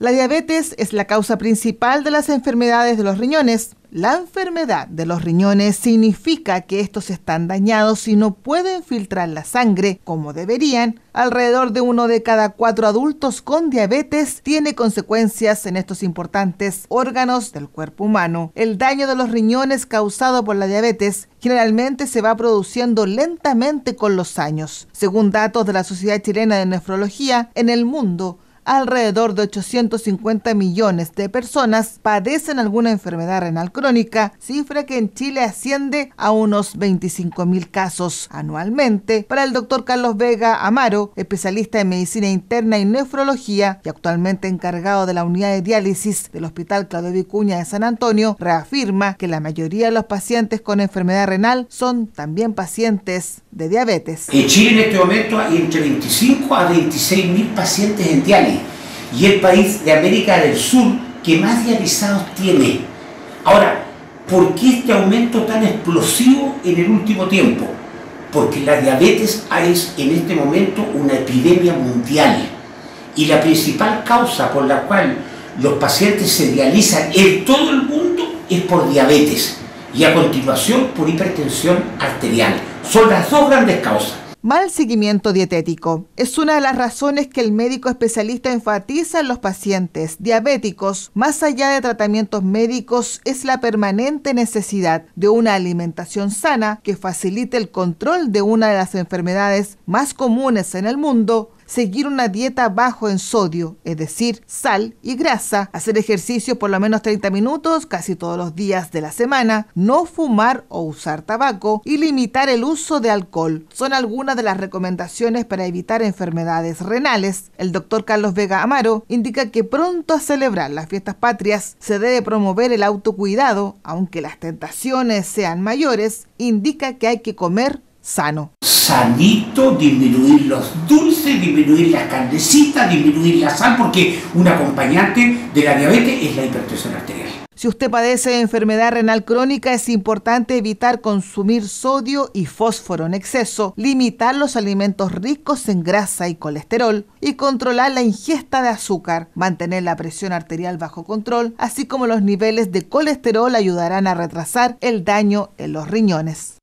La diabetes es la causa principal de las enfermedades de los riñones. La enfermedad de los riñones significa que estos están dañados y no pueden filtrar la sangre como deberían. Alrededor de uno de cada cuatro adultos con diabetes tiene consecuencias en estos importantes órganos del cuerpo humano. El daño de los riñones causado por la diabetes generalmente se va produciendo lentamente con los años. Según datos de la Sociedad Chilena de Nefrología, en el mundo alrededor de 850 millones de personas padecen alguna enfermedad renal crónica, cifra que en Chile asciende a unos 25 mil casos anualmente. Para el doctor Carlos Vega Amaro, especialista en medicina interna y nefrología y actualmente encargado de la unidad de diálisis del Hospital Claudio Vicuña de San Antonio, reafirma que la mayoría de los pacientes con enfermedad renal son también pacientes de diabetes. En Chile en este momento hay entre 25 a 26 mil pacientes en diálisis y el país de América del Sur que más dializados tiene. Ahora, ¿por qué este aumento tan explosivo en el último tiempo? Porque la diabetes es en este momento una epidemia mundial y la principal causa por la cual los pacientes se dializan en todo el mundo es por diabetes y a continuación por hipertensión arterial. Son las dos grandes causas. Mal seguimiento dietético es una de las razones que el médico especialista enfatiza en los pacientes diabéticos. Más allá de tratamientos médicos, es la permanente necesidad de una alimentación sana que facilite el control de una de las enfermedades más comunes en el mundo, seguir una dieta bajo en sodio, es decir, sal y grasa, hacer ejercicio por lo menos 30 minutos casi todos los días de la semana, no fumar o usar tabaco y limitar el uso de alcohol. Son algunas de las recomendaciones para evitar enfermedades renales. El doctor Carlos Vega Amaro indica que pronto a celebrar las fiestas patrias se debe promover el autocuidado, aunque las tentaciones sean mayores, indica que hay que comer sano. Sanito, disminuir los dulces, disminuir las carnecitas, disminuir la sal, porque un acompañante de la diabetes es la hipertensión arterial. Si usted padece de enfermedad renal crónica, es importante evitar consumir sodio y fósforo en exceso, limitar los alimentos ricos en grasa y colesterol y controlar la ingesta de azúcar. Mantener la presión arterial bajo control, así como los niveles de colesterol ayudarán a retrasar el daño en los riñones.